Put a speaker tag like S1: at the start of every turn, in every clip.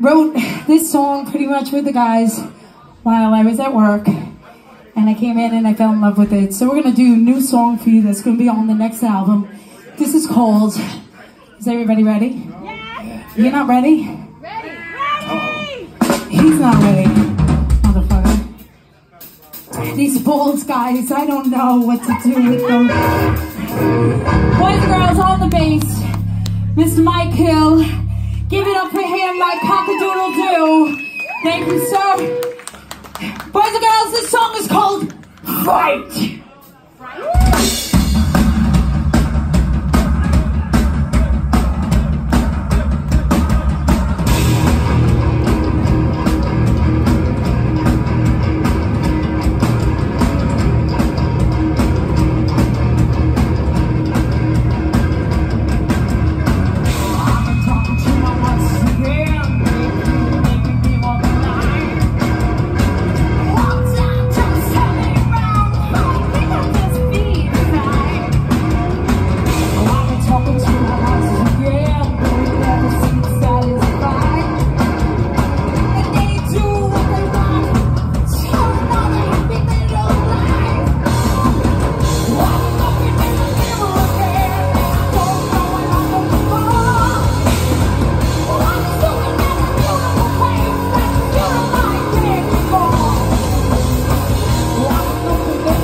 S1: wrote this song pretty much with the guys while I was at work. And I came in and I fell in love with it. So we're gonna do a new song for you that's gonna be on the next album. This is called, is everybody ready?
S2: Yes.
S1: You're not ready?
S2: Ready. Ready.
S1: He's not ready, motherfucker. These bald guys, I don't know what to do with them. Boys and girls, on the bass, Mr. Mike Hill. Give it up for him like cockadoodle do. Thank you, sir. Boys and girls, this song is called Fight.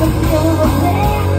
S1: never feel the way